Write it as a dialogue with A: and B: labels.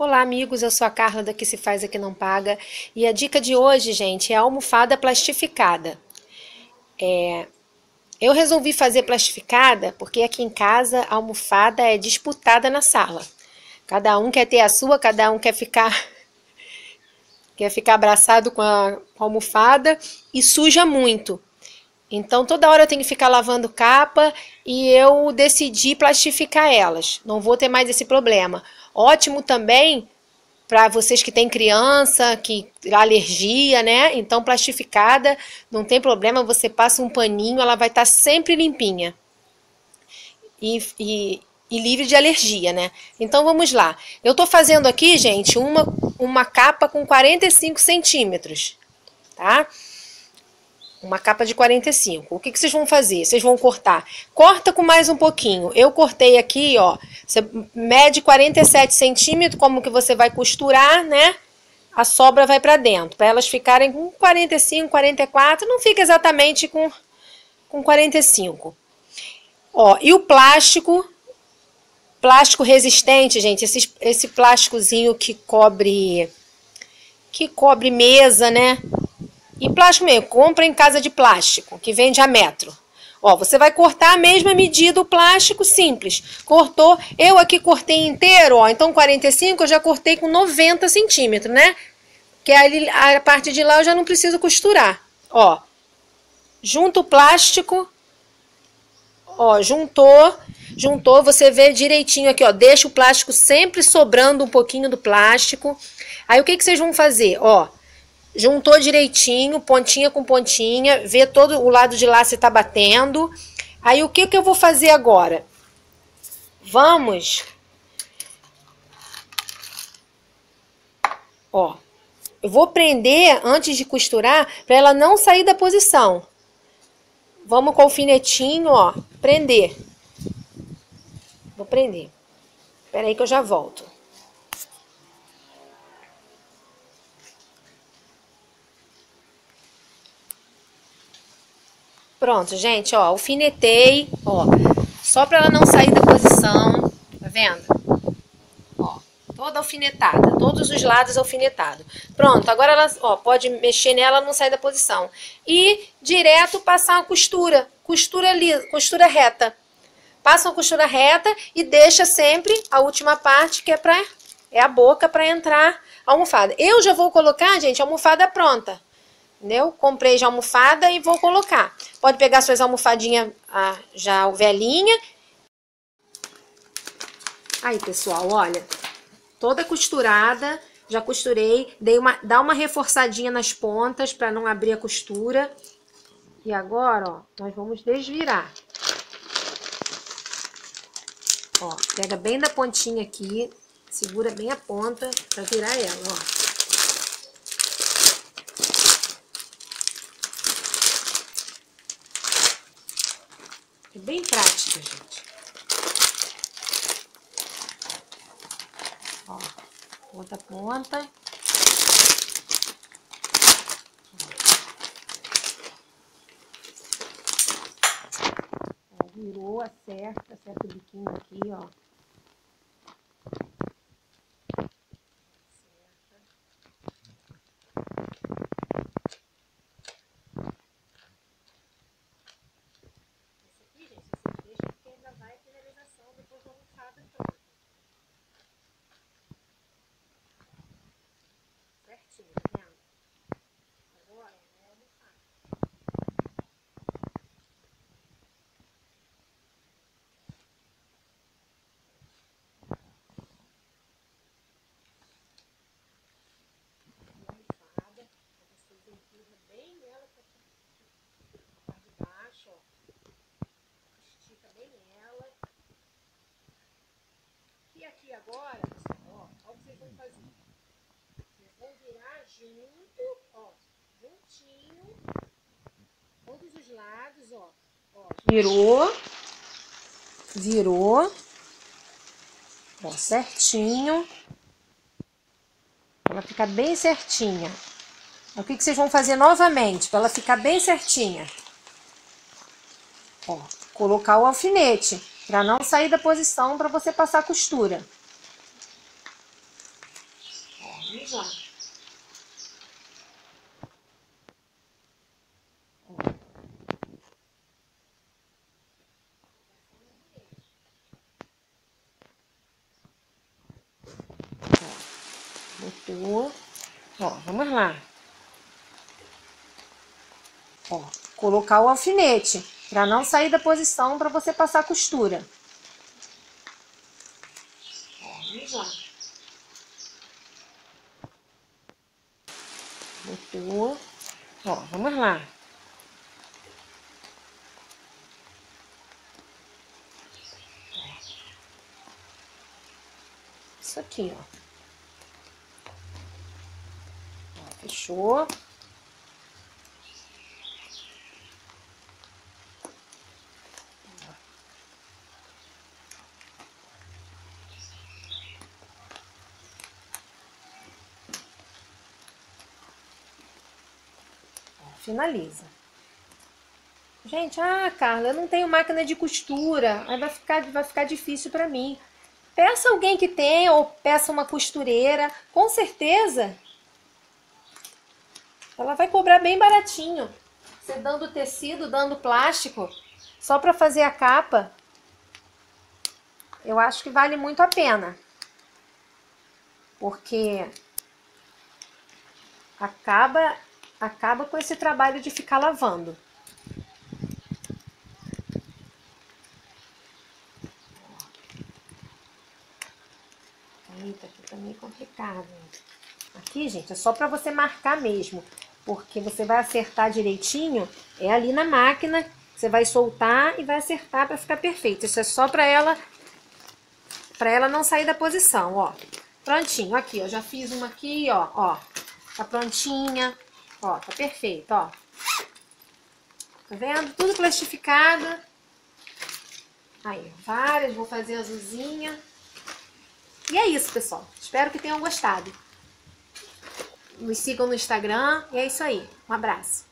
A: Olá, amigos. Eu sou a Carla da Que Se Faz Aqui Não Paga. E a dica de hoje, gente, é a almofada plastificada. É, eu resolvi fazer plastificada porque aqui em casa a almofada é disputada na sala. Cada um quer ter a sua, cada um quer ficar quer ficar abraçado com a, com a almofada e suja muito. Então toda hora eu tenho que ficar lavando capa e eu decidi plastificar elas. Não vou ter mais esse problema. Ótimo também para vocês que têm criança, que alergia, né? Então, plastificada, não tem problema, você passa um paninho, ela vai estar tá sempre limpinha. E, e, e, livre de alergia, né? Então, vamos lá. Eu tô fazendo aqui, gente, uma, uma capa com 45 centímetros, tá? Tá? Uma capa de 45. O que, que vocês vão fazer? Vocês vão cortar. Corta com mais um pouquinho. Eu cortei aqui, ó. Você mede 47 centímetros, como que você vai costurar, né? A sobra vai para dentro. Para elas ficarem com 45, 44. Não fica exatamente com, com 45. Ó, e o plástico. Plástico resistente, gente. Esse, esse plásticozinho que cobre. Que cobre mesa, né? E plástico mesmo, compra em casa de plástico, que vende a metro. Ó, você vai cortar a mesma medida o plástico simples. Cortou, eu aqui cortei inteiro, ó, então 45 eu já cortei com 90 centímetros, né? Que ali, a parte de lá eu já não preciso costurar. Ó, junto o plástico, ó, juntou, juntou, você vê direitinho aqui, ó, deixa o plástico sempre sobrando um pouquinho do plástico. Aí o que, que vocês vão fazer? Ó, juntou direitinho, pontinha com pontinha, vê todo o lado de lá se tá batendo. Aí o que que eu vou fazer agora? Vamos. Ó, eu vou prender antes de costurar para ela não sair da posição. Vamos com o alfinetinho, ó, prender. Vou prender. Espera aí que eu já volto. Pronto, gente, ó, alfinetei, ó, só para ela não sair da posição, tá vendo? Ó, toda alfinetada, todos os lados alfinetado. Pronto, agora ela, ó, pode mexer nela, não sair da posição. E direto passar uma costura, costura lisa, costura reta. Passa uma costura reta e deixa sempre a última parte que é para é a boca para entrar a almofada. Eu já vou colocar, gente, a almofada pronta. Entendeu? Comprei já almofada e vou colocar. Pode pegar suas almofadinhas ah, já velhinha. Aí, pessoal, olha. Toda costurada. Já costurei. Dei uma, dá uma reforçadinha nas pontas para não abrir a costura. E agora, ó, nós vamos desvirar. Ó, pega bem da pontinha aqui. Segura bem a ponta para virar ela, ó. É bem prática, gente. Ó, outra ponta. Ó, virou, acerta, acerta o biquinho aqui, ó. Aqui agora, ó, o que vocês vão fazer. Vocês vão virar junto, ó, juntinho, todos os lados, ó. ó virou, virou, ó, certinho. Ela ficar bem certinha. O que, que vocês vão fazer novamente, para ela ficar bem certinha? Ó, colocar o alfinete. Para não sair da posição para você passar a costura. Vamos lá. Botou. Ó, vamos lá. Ó, colocar o alfinete para não sair da posição para você passar a costura. Botou. Ó, vamos lá. Isso aqui, ó fechou. Finaliza. Gente, ah, Carla, eu não tenho máquina de costura, aí vai ficar, vai ficar difícil para mim. Peça alguém que tenha ou peça uma costureira, com certeza ela vai cobrar bem baratinho. Você dando tecido, dando plástico, só para fazer a capa, eu acho que vale muito a pena. Porque acaba acaba com esse trabalho de ficar lavando. Eita, aqui tá meio complicado. Aqui, gente, é só para você marcar mesmo, porque você vai acertar direitinho, é ali na máquina, você vai soltar e vai acertar para ficar perfeito. Isso é só para ela, para ela não sair da posição, ó. Prontinho, aqui, ó, já fiz uma aqui, ó, ó, tá prontinha. Ó, tá perfeito, ó. Tá vendo? Tudo plastificado. Aí, várias, vou fazer azulzinha. E é isso, pessoal. Espero que tenham gostado. Nos sigam no Instagram e é isso aí. Um abraço.